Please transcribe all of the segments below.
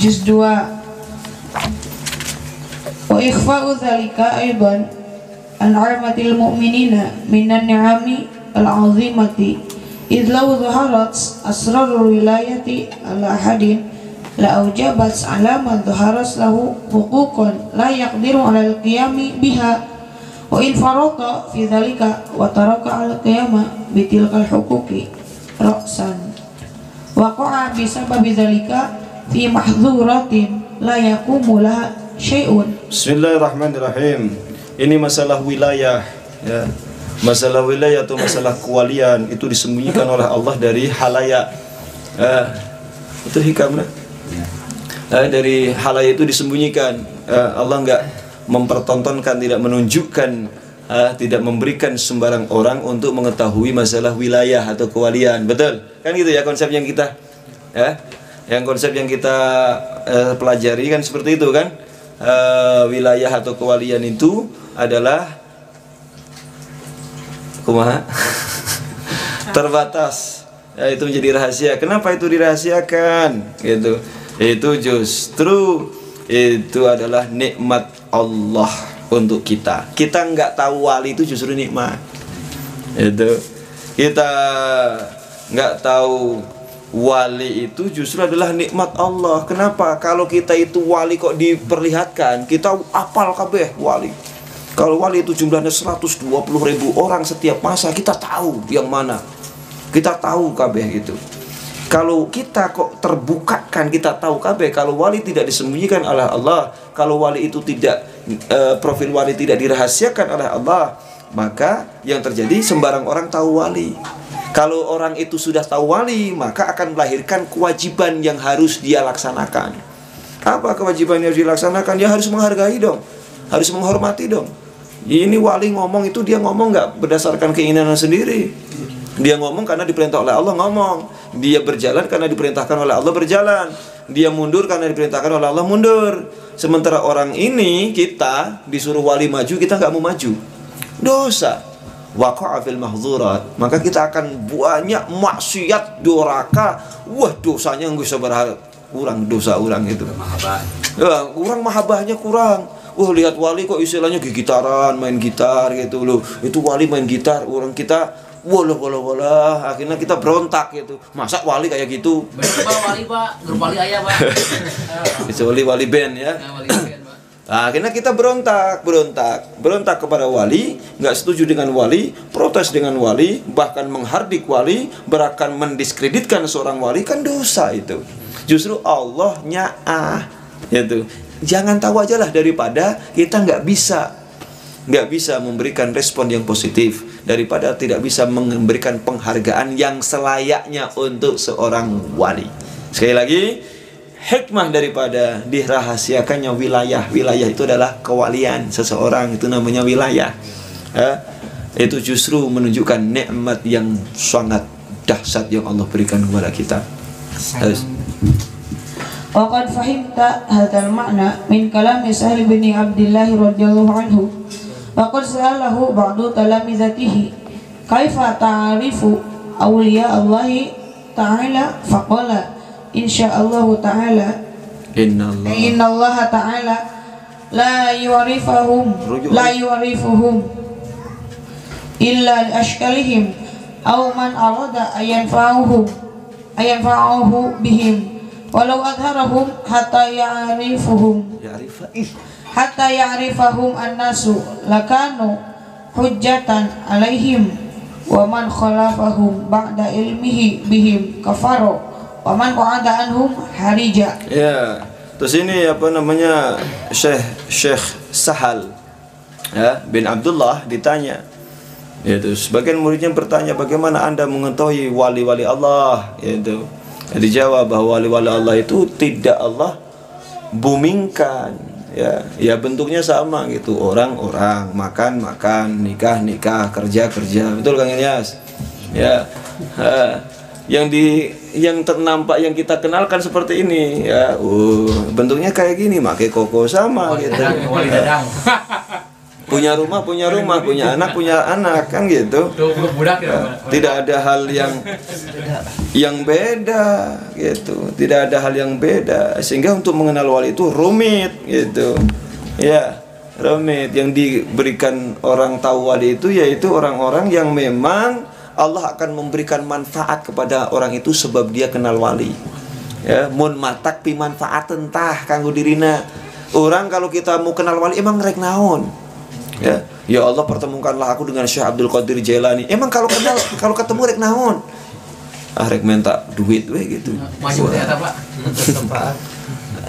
juz 2 wa ikhfa'u dhalika aidan an armatil mu'minina minan ni'ami al-azimati. Idh law dhaharat asrarul wilayati ala ahadin la aujabat ala dhaharat lahu huquqan la yaqdiru ala al-qiyami biha. Wa in farata fi dhalika wa taraka al-qiyama bitilkal huquqi ra'san waqa'a bisababi dhalika fi mahdhuratin la yaqumu laha syai'un Bismillahirrahmanirrahim. Ini masalah wilayah ya. Masalah wilayah atau masalah kewalian itu disembunyikan oleh Allah dari halayak. Eh, itu hikam nah? Eh, dari halayak itu disembunyikan. Eh, Allah enggak mempertontonkan, tidak menunjukkan, eh, tidak memberikan sembarang orang untuk mengetahui masalah wilayah atau kewalian. Betul? Kan gitu ya konsep yang kita ya. Yang konsep yang kita eh, pelajari kan seperti itu kan? Eh, wilayah atau kewalian itu adalah kumaha terbatas ya, itu menjadi rahasia kenapa itu dirahasiakan gitu itu justru itu adalah nikmat Allah untuk kita. Kita nggak tahu wali itu justru nikmat. Itu. Kita nggak tahu wali itu justru adalah nikmat Allah. Kenapa? Kalau kita itu wali kok diperlihatkan kita apal kabeh wali. Kalau wali itu jumlahnya 120 ribu orang setiap masa kita tahu yang mana. Kita tahu kabeh itu kalau kita kok terbukakan kita tahu kabeh kalau wali tidak disembunyikan oleh Allah kalau wali itu tidak e, profil wali tidak dirahasiakan oleh Allah maka yang terjadi sembarang orang tahu wali. Kalau orang itu sudah tahu wali maka akan melahirkan kewajiban yang harus dia laksanakan. Apa kewajiban yang harus dilaksanakan? Dia harus menghargai dong harus menghormati dong. Ini wali ngomong itu dia ngomong nggak berdasarkan keinginan sendiri dia ngomong karena diperintah oleh Allah ngomong. Dia berjalan karena diperintahkan oleh Allah berjalan. Dia mundur karena diperintahkan oleh Allah mundur. Sementara orang ini kita disuruh wali maju kita nggak mau maju. Dosa. Waqa'a fil mahzurat. Maka kita akan banyak maksiat doraka wah dosanya nggak bisa berharap. Kurang dosa orang itu. Ya, kurang mahabahnya kurang. Wah lihat wali kok istilahnya gitaran main gitar gitu loh. Itu wali main gitar orang kita wala wala wala akhirnya kita berontak gitu masa wali kayak gitu Pak wali pak, grup wali ayah pak. kecuali wali band ya Nah, wali pak. Nah, akhirnya kita berontak, berontak, berontak kepada wali, nggak setuju dengan wali, protes dengan wali, bahkan menghardik wali, bahkan mendiskreditkan seorang wali kan dosa itu. Justru Allah nyaah, itu. Jangan tahu aja lah daripada kita nggak bisa, nggak bisa memberikan respon yang positif daripada tidak bisa memberikan penghargaan yang selayaknya untuk seorang wali. Sekali lagi, hikmah daripada dirahasiakannya wilayah. Wilayah itu adalah kewalian seseorang, itu namanya wilayah. Eh, itu justru menunjukkan nikmat yang sangat dahsyat yang Allah berikan kepada kita. Terus. Waqad fahimta hadzal makna min kalam Sahal bin Abdullah radhiyallahu anhu وقد سأله بعض تلامذته كيف تعرف أولياء الله تعالى؟ فقال إن شاء الله تعالى. Inna Allah إن الله تعالى لا يعرفهم لا يعرفهم إلا لأشكالهم أو من أراد أن ينفعه أن ينفعه بهم. walau adharahum hatta ya'rifuhum. Hatta ya'rifahum annasu lakanu hujjatan alaihim wa man khalafahum ba'da ilmihi bihim kafaro wa man qa'ada anhum harija. Ya terus ini apa namanya Syekh Syekh Sahal ya bin Abdullah ditanya. Yaitu sebagian muridnya bertanya bagaimana anda mengetahui wali-wali Allah? Yaitu dijawab bahwa wali-wali Allah itu tidak Allah bumingkan ya. Ya bentuknya sama gitu. Orang-orang makan makan. Nikah nikah. Kerja kerja. Betul Kang Ilyas? Ya. Ha. yang di yang ternampak yang kita kenalkan seperti ini ya. Uh, bentuknya kayak gini. Pakai koko sama Wali gitu. dadang, wali dadang. punya rumah punya rumah punya anak punya anak kan gitu. Ya. Tidak ada hal yang yang beda gitu. Tidak ada hal yang beda. Sehingga untuk mengenal wali itu rumit gitu. Ya rumit. Yang diberikan orang tahu wali itu yaitu orang-orang yang memang Allah akan memberikan manfaat kepada orang itu sebab dia kenal wali. Ya mun matak pi manfaat entah kanggo dirina. Orang kalau kita mau kenal wali emang ngerek naon ya. Ya. Allah pertemukanlah aku dengan Syekh Abdul Qadir Jailani. Emang kalau kenal kalau ketemu rek naon? Ah rek minta duit we gitu. Maju ternyata Pak.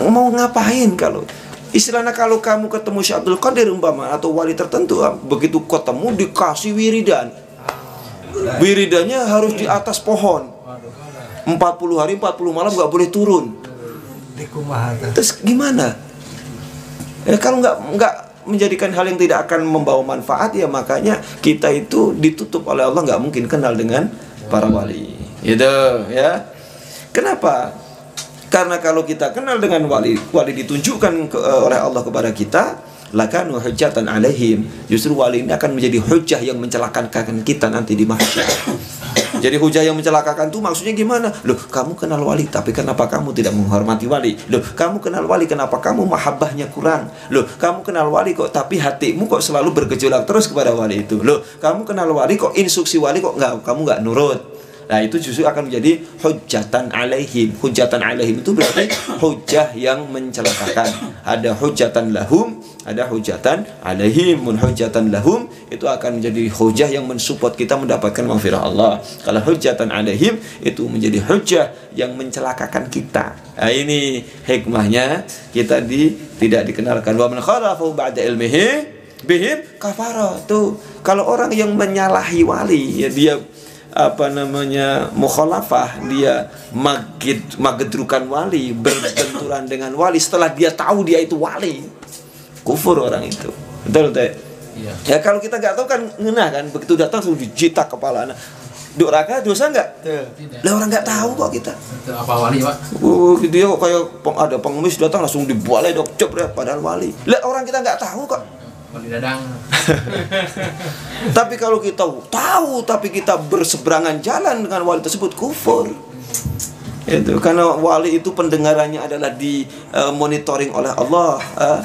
mau ngapain kalau? Istilahnya kalau kamu ketemu Syekh Abdul Qadir umpama atau wali tertentu ah, begitu ketemu dikasih wiridan. Wiridannya harus di atas pohon. 40 hari 40 malam nggak boleh turun. Terus gimana? Ya kalau nggak nggak menjadikan hal yang tidak akan membawa manfaat ya makanya kita itu ditutup oleh Allah nggak mungkin kenal dengan para wali. Gitu ya. Kenapa? Karena kalau kita kenal dengan wali wali ditunjukkan ke- eh, oleh Allah kepada kita lakanu hujjatan alaihim. Justru wali ini akan menjadi hujah yang mencelakakan kita nanti di mahsyar jadi hujah yang mencelakakan tuh maksudnya gimana? Loh, kamu kenal wali, tapi kenapa kamu tidak menghormati wali? Loh, kamu kenal wali, kenapa kamu mahabbahnya kurang? Loh, kamu kenal wali kok, tapi hatimu kok selalu bergejolak terus kepada wali itu? Loh, kamu kenal wali kok, instruksi wali kok nggak, kamu nggak nurut? Nah itu justru akan menjadi hujatan alaihim Hujatan alaihim itu berarti hujah yang mencelakakan Ada hujatan lahum, ada hujatan alaihim Mun hujatan lahum. Itu akan menjadi hujah yang mensupport kita mendapatkan maghfirah Allah. Kalau hujatan alaihim itu menjadi hujah yang mencelakakan kita. Nah ini hikmahnya. Kita di, tidak dikenalkan. Wa man khalafu ba'da ilmihi bihim kafara. Tuh kalau orang yang menyalahi wali ya dia apa namanya mukhalafah dia magid magedrukan wali berbenturan dengan wali setelah dia tahu dia itu wali kufur orang itu betul teh Iya. ya kalau kita nggak tahu kan ngena kan begitu datang sudah dijitak kepala nah duraka dosa nggak Tidak. lah orang nggak tahu kok kita Itu apa wali Pak? Oh, gitu ya kok kayak ada pengemis datang langsung dibualai dok cop ya padahal wali. Lah orang kita nggak tahu kok. Wali dadang. Tapi kalau kita tahu tapi kita berseberangan jalan dengan wali tersebut kufur. Itu karena wali itu pendengarannya adalah di eh, monitoring oleh Allah. eh.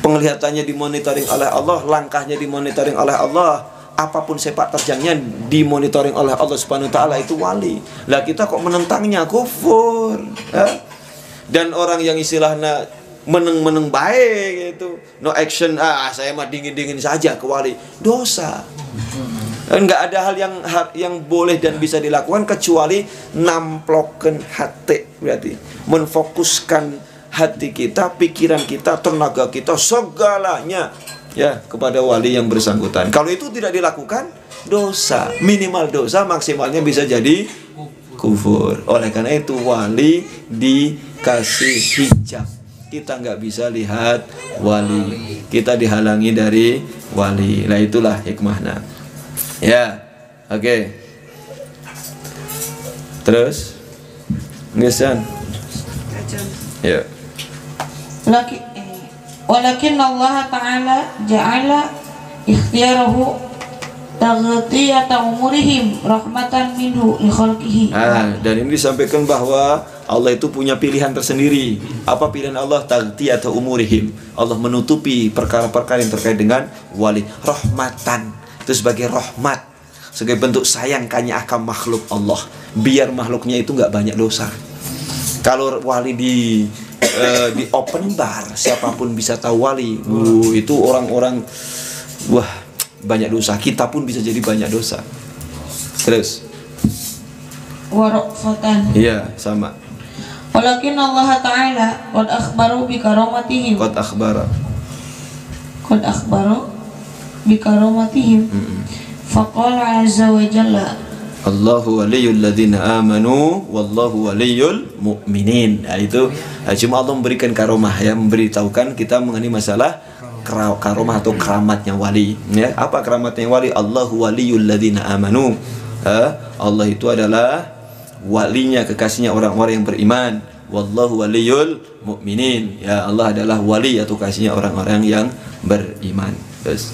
Penglihatannya dimonitoring oleh Allah, langkahnya dimonitoring oleh Allah. Apa pun sepak terjangnya dimonitoring oleh Allah Subhanahu wa taala itu wali. Lah kita kok menentangnya kufur. eh. Dan orang yang istilahnya meneng-meneng baik gitu no action ah saya mah dingin-dingin saja ke wali dosa Dan nggak ada hal yang yang boleh dan bisa dilakukan kecuali namploken hati berarti menfokuskan hati kita pikiran kita tenaga kita segalanya ya kepada wali yang bersangkutan. Kalau itu tidak dilakukan dosa minimal dosa maksimalnya bisa jadi kufur. Oleh karena itu wali dikasih hijab. Kita nggak bisa lihat wali. Kita dihalangi dari wali. Lah itulah hikmahnya. Ya oke. Terus? Ngesan? Ya Laki, walakin Allah Ta'ala ja'ala taghtiyata umurihim rahmatan minhu li khalqihi. Ah, dan ini disampaikan bahwa Allah itu punya pilihan tersendiri. Apa pilihan Allah? Tagti atau umurihim. Allah menutupi perkara-perkara yang terkait dengan wali. Rahmatan. Itu sebagai rahmat. Sebagai bentuk sayang kanya akan makhluk Allah. Biar makhluknya itu nggak banyak dosa. Kalau wali di eh, di open bar, siapa pun bisa tahu wali. Uh, itu orang-orang wah banyak dosa. Kita pun bisa jadi banyak dosa. Terus, Warafatan. iya sama. Walakin Allah Ta'ala qad akhbaru bi karamatihim. Qad akhbara. Qad akhbaru bi karamatihim. Faqala azza wa jalla Allahu waliyul ladzina amanu wallahu waliyul mu'minin. Nah, itu nah, cuma Allah memberikan karomah ya, memberitahukan kita mengenai masalah karomah atau keramatnya wali ya. Apa keramatnya wali? Allahu waliyul ladzina amanu. Allah itu adalah walinya kekasihnya orang-orang yang beriman. Wallahu waliyul mu'minin. Ya Allah adalah wali atau kasihnya orang-orang yang beriman. Terus.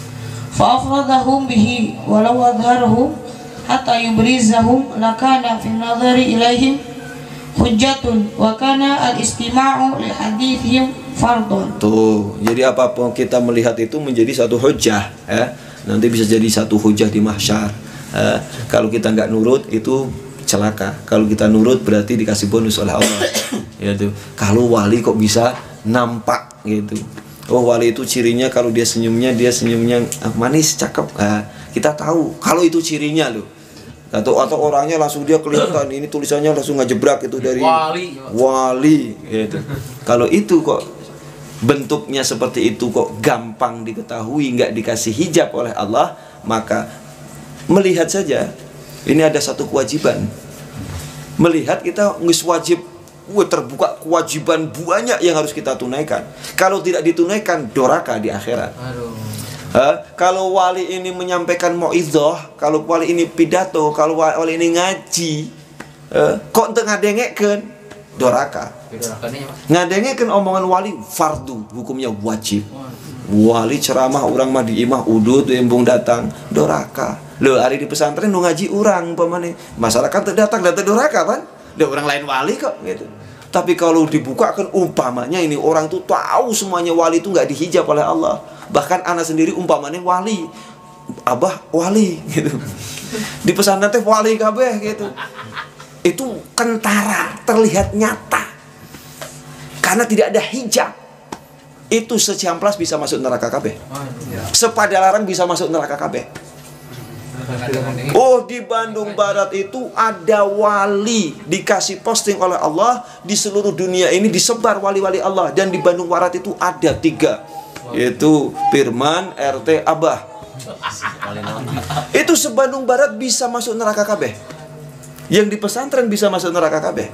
Fa'afradahum bihi walau adharahum hatta yubrizahum lakana fi nazari ilaihim hujjatun wa kana al istima'u li hadithihim fardun. Tuh, jadi apa pun kita melihat itu menjadi satu hujjah ya. Nanti bisa jadi satu hujjah di mahsyar. Ya. kalau kita nggak nurut itu celaka. Kalau kita nurut berarti dikasih bonus oleh Allah. ya tuh, gitu. kalau wali kok bisa nampak gitu. Oh wali itu cirinya kalau dia senyumnya dia senyumnya ah, manis cakep. Nah, kita tahu kalau itu cirinya loh atau atau orangnya langsung dia kelihatan ini tulisannya langsung ngejebrak itu dari Wali. wali gitu. Kalau itu kok bentuknya seperti itu kok gampang diketahui nggak dikasih hijab oleh Allah maka melihat saja ini ada satu kewajiban melihat kita ngis wajib Wah, terbuka kewajiban banyak yang harus kita tunaikan kalau tidak ditunaikan doraka di akhirat Aduh. Kalau wali ini menyampaikan mo'idoh kalau wali ini pidato kalau wa- wali ini ngaji eh, kok tengah dengekkan doraka. Ngadengekkan omongan wali fardu hukumnya wajib. Wali ceramah orang mah diimah udut embung datang doraka. Lo hari di pesantren nu ngaji orang pemane masyarakat datang datang doraka kan ada orang lain wali kok gitu tapi kalau dibukakan umpamanya ini orang tuh tahu semuanya wali itu nggak dihijab oleh Allah. Bahkan anak sendiri umpamanya wali. Abah wali gitu. Di pesantren teh wali kabeh gitu. Itu kentara terlihat nyata. Karena tidak ada hijab. Itu seciamplas bisa masuk neraka kabeh. Waduh. sepadalarang bisa masuk neraka kabeh Oh di Bandung Barat itu ada wali dikasih posting oleh Allah di seluruh dunia ini disebar wali-wali Allah dan di Bandung Barat itu ada tiga yaitu Firman, RT, Abah. Itu sebandung Barat bisa masuk neraka kabeh. Yang di pesantren bisa masuk neraka kabeh.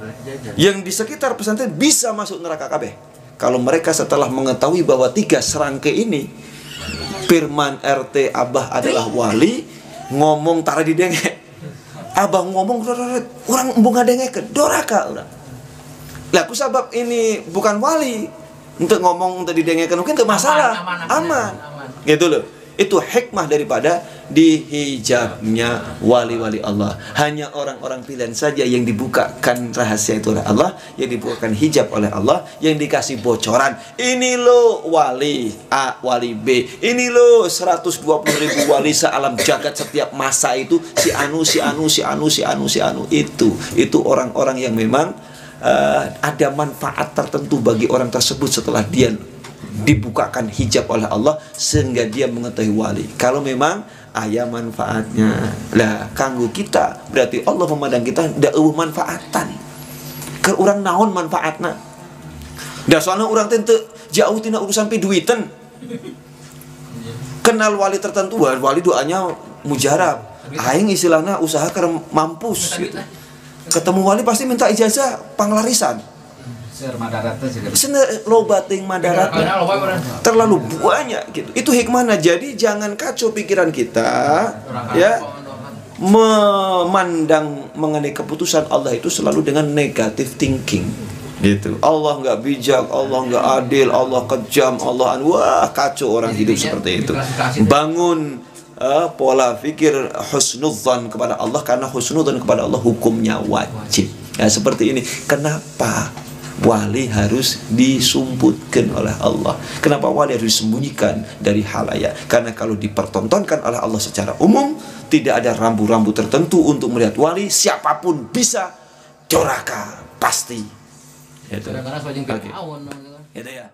Yang di sekitar pesantren bisa masuk neraka kabeh. Kalau mereka setelah mengetahui bahwa tiga serangkai ini Firman RT Abah adalah wali ngomong tara di dengek Abah ngomong "Rororot, orang embung ngadenge ke doraka orang lah aku sabab ini bukan wali. Untuk ngomong untuk didengekan mungkin tidak masalah. Aman, aman, aman, aman. gitu loh itu hikmah daripada dihijabnya wali-wali Allah. Hanya orang-orang pilihan saja yang dibukakan rahasia itu oleh Allah yang dibukakan hijab oleh Allah yang dikasih bocoran. Ini lo wali A wali B. Ini lo 120 ribu wali sealam jagat setiap masa itu. Si anu si anu si anu si anu si anu. Itu itu orang-orang yang memang eh, ada manfaat tertentu bagi orang tersebut setelah dia dibukakan hijab oleh Allah sehingga dia mengetahui wali. Kalau memang ayah manfaatnya. Lah kanggo kita berarti Allah memandang kita ndak manfaatan. Ke orang naon manfaatna? Da soalnya orang teu jauh tina urusan piduiten. Kenal wali tertentu, wali doanya mujarab. Aing istilahnya usaha ke mampus gitu. Ketemu wali pasti minta ijazah panglarisan. Loba ting Bro. terlalu banyak gitu. Itu hikmahnya. Jadi jangan kacau pikiran kita ya memandang mengenai keputusan Allah itu selalu dengan negative thinking gitu. Allah nggak bijak, Allah nggak adil, Allah kejam, Allah an wah kacau orang hidup seperti itu. Bangun eh, pola pikir husnudzan kepada Allah karena husnudzan kepada Allah hukumnya wajib. Ya seperti ini. Kenapa wali harus disumputkan oleh Allah? Kenapa wali harus disembunyikan dari halayak? Karena kalau dipertontonkan oleh Allah secara umum, tidak ada rambu-rambu tertentu untuk melihat wali. Siapa pun bisa doraka pasti. Itu. Gitu kan. Itu ya.